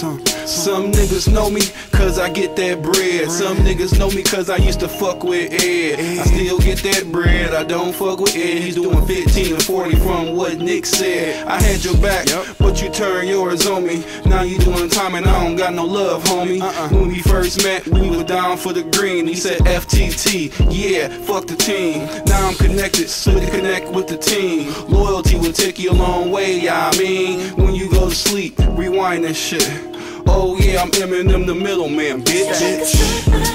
Some, some niggas know me cause I get that bread. Some niggas know me cause I used to fuck with Ed. I still get that bread, I don't fuck with Ed. He's doing 15 or 40 from what Nick said. I had your back, but you turned yours on me. Now you doing time and I don't got no love, homie. Uh-uh. When we first met, we were down for the green. He said FTT, yeah, fuck the team. Now I'm connected, so to connect with the team. Loyalty will take you a long way, yeah, I mean. When you go to sleep, rewind that shit. Oh yeah, I'm Eminem the middleman, bitch. Niggas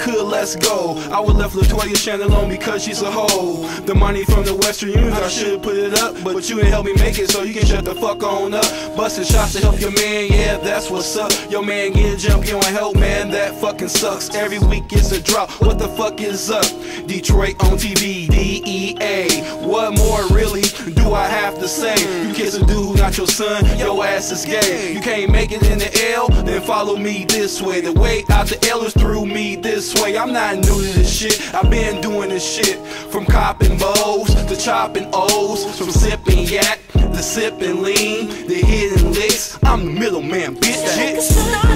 could, let's go. I would left Latoya Shannon alone because she's a hoe. The money from the Western Union, I should put it up, but you ain't help me make it, so you can shut the fuck on up. Busting shots to help your man, yeah, that's what's up. Your man get jump, you don't help, man, that fucking sucks. Every week it's a drop. What the fuck is up? Detroit on TV, DEA. What more really do I have to say? You kiss a dude, not your son, your ass is gay. You can't make it in the L, then follow me this way. The way out the L is through me this way. I'm not new to this shit. I've been doing this shit from copping bows to chopping O's, from sipping yak to sipping lean, the hitting licks. I'm the middleman, bitch.